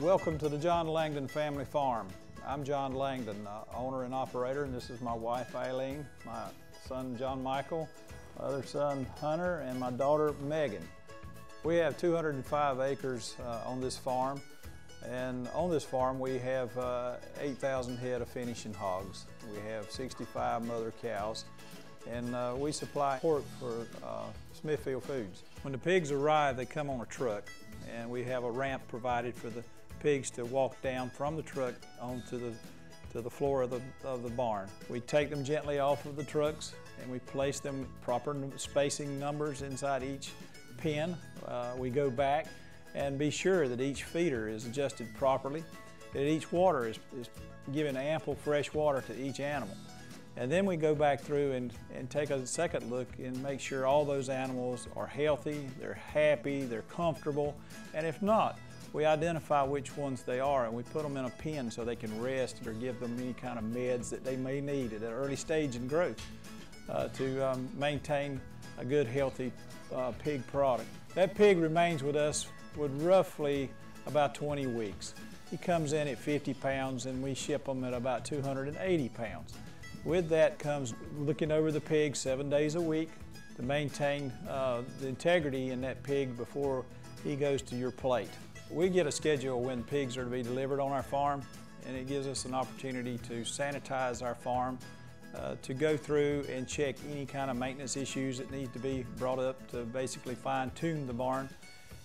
Welcome to the John Langdon Family Farm. I'm John Langdon, uh, owner and operator, and this is my wife Eileen, my son John Michael, my other son Hunter, and my daughter Megan. We have 205 acres uh, on this farm, and on this farm we have uh, 8,000 head of finishing hogs. We have 65 mother cows, and uh, we supply pork for uh, Smithfield Foods. When the pigs arrive, they come on a truck, and we have a ramp provided for the pigs to walk down from the truck onto the to the floor of the, of the barn. We take them gently off of the trucks and we place them proper spacing numbers inside each pen. Uh, we go back and be sure that each feeder is adjusted properly, that each water is, is given ample fresh water to each animal. And then we go back through and, and take a second look and make sure all those animals are healthy, they're happy, they're comfortable, and if not, we identify which ones they are and we put them in a pen so they can rest or give them any kind of meds that they may need at an early stage in growth uh, to um, maintain a good healthy uh, pig product. That pig remains with us with roughly about 20 weeks. He comes in at 50 pounds and we ship them at about 280 pounds. With that comes looking over the pig seven days a week to maintain uh, the integrity in that pig before he goes to your plate. We get a schedule when pigs are to be delivered on our farm and it gives us an opportunity to sanitize our farm, uh, to go through and check any kind of maintenance issues that need to be brought up to basically fine tune the barn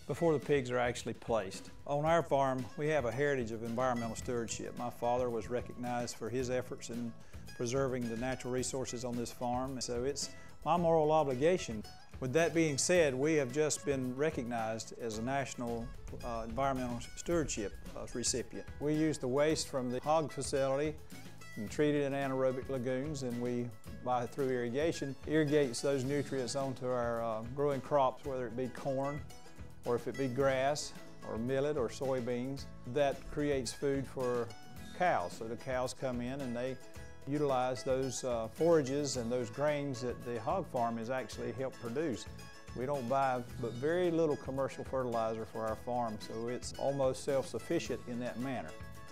before the pigs are actually placed. On our farm, we have a heritage of environmental stewardship. My father was recognized for his efforts in preserving the natural resources on this farm, so it's my moral obligation with that being said, we have just been recognized as a national uh, environmental stewardship uh, recipient. We use the waste from the hog facility and treat it in anaerobic lagoons and we, by through irrigation, irrigates those nutrients onto our uh, growing crops, whether it be corn or if it be grass or millet or soybeans. That creates food for cows. So the cows come in and they utilize those uh, forages and those grains that the hog farm has actually helped produce. We don't buy but very little commercial fertilizer for our farm, so it's almost self-sufficient in that manner.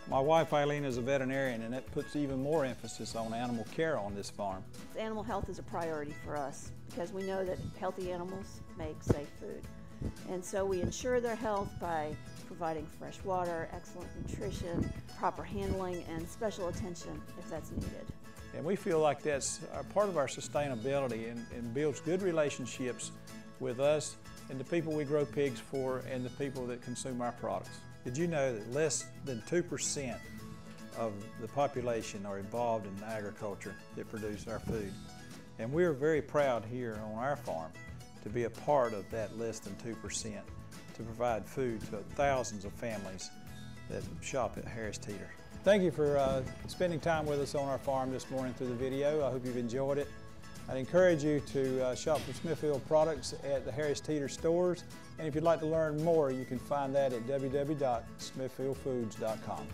My wife Eileen is a veterinarian and that puts even more emphasis on animal care on this farm. Animal health is a priority for us because we know that healthy animals make safe food. And so we ensure their health by providing fresh water, excellent nutrition, proper handling, and special attention if that's needed. And we feel like that's part of our sustainability and, and builds good relationships with us and the people we grow pigs for and the people that consume our products. Did you know that less than 2% of the population are involved in agriculture that produce our food? And we're very proud here on our farm to be a part of that less than 2% to provide food to thousands of families that shop at Harris Teeter. Thank you for uh, spending time with us on our farm this morning through the video. I hope you've enjoyed it. I'd encourage you to uh, shop for Smithfield products at the Harris Teeter stores. And if you'd like to learn more, you can find that at www.smithfieldfoods.com.